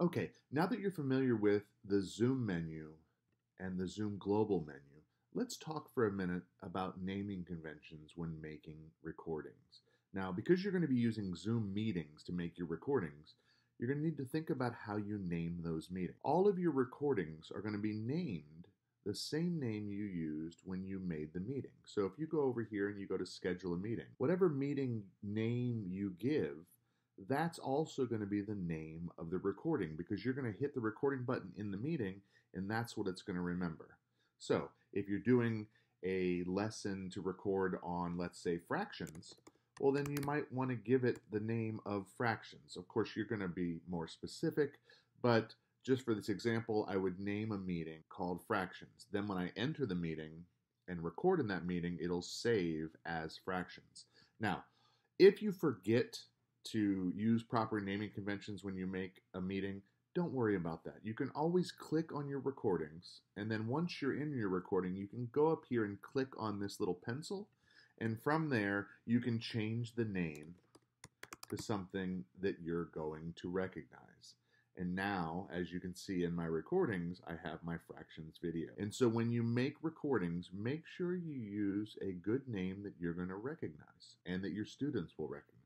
Okay, now that you're familiar with the Zoom menu and the Zoom Global menu, let's talk for a minute about naming conventions when making recordings. Now, because you're going to be using Zoom meetings to make your recordings, you're going to need to think about how you name those meetings. All of your recordings are going to be named the same name you used when you made the meeting. So if you go over here and you go to schedule a meeting, whatever meeting name you give that's also going to be the name of the recording because you're going to hit the recording button in the meeting and that's what it's going to remember. So if you're doing a lesson to record on, let's say, fractions, well, then you might want to give it the name of fractions. Of course, you're going to be more specific, but just for this example, I would name a meeting called fractions. Then when I enter the meeting and record in that meeting, it'll save as fractions. Now, if you forget to use proper naming conventions when you make a meeting, don't worry about that. You can always click on your recordings, and then once you're in your recording, you can go up here and click on this little pencil, and from there, you can change the name to something that you're going to recognize. And now, as you can see in my recordings, I have my fractions video. And so when you make recordings, make sure you use a good name that you're going to recognize and that your students will recognize.